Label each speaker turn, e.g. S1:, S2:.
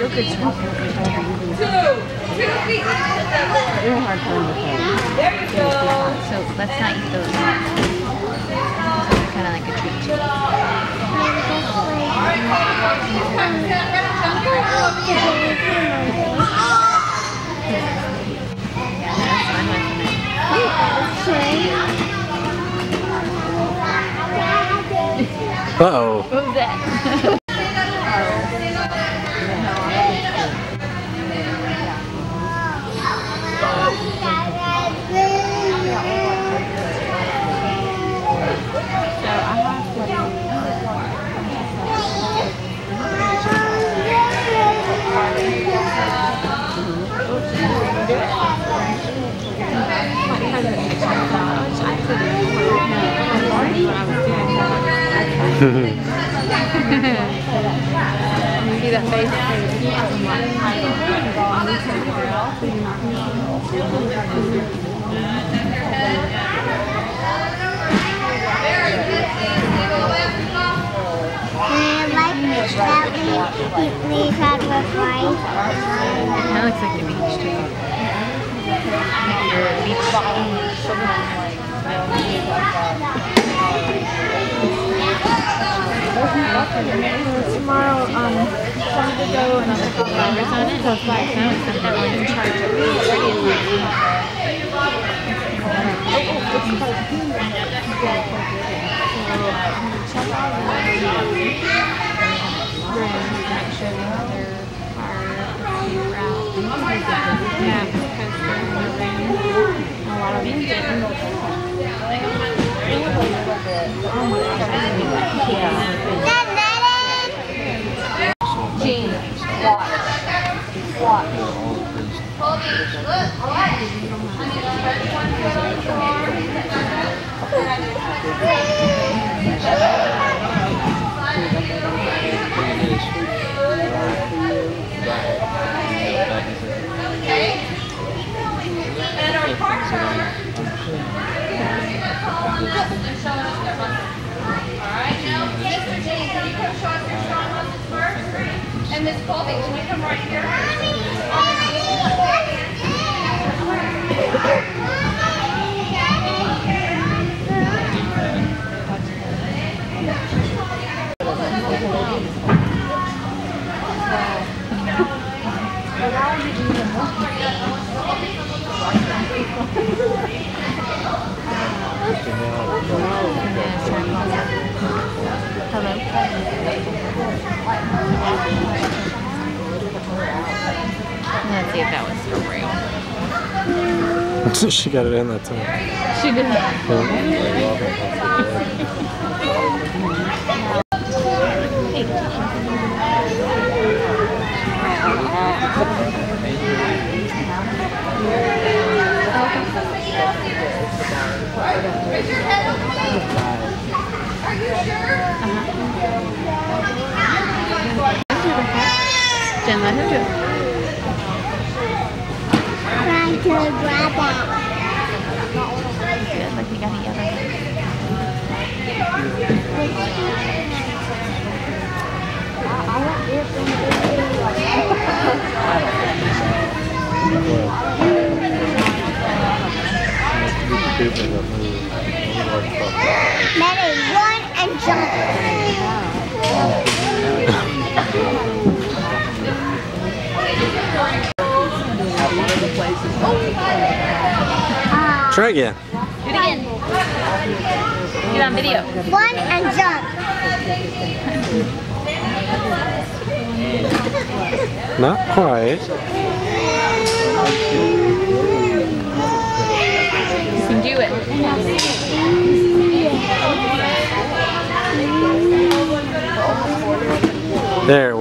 S1: Yogurt's real hard to understand.
S2: There you go.
S1: So let's not eat those. Kind of like a treat. Yeah,
S3: Uh-oh.
S1: That? See 嗯哼哼哼
S4: Tomorrow, um, some to go and up
S1: on it.
S4: So flight
S1: No, it's not that one in charge of it. Route. Yeah, because they're moving a lot of.
S5: And Miss Colby, can you come right here?
S1: Let's see if that was for real.
S3: she got it in that time.
S1: She did.
S5: Raise your head up. Are you sure?
S1: Jen, let her do it.
S6: Trying to grab that.
S1: Good, like you got
S6: and jump.
S3: Try again.
S1: Do it again. Get on video.
S6: One and jump.
S3: Not quite. You can do it. There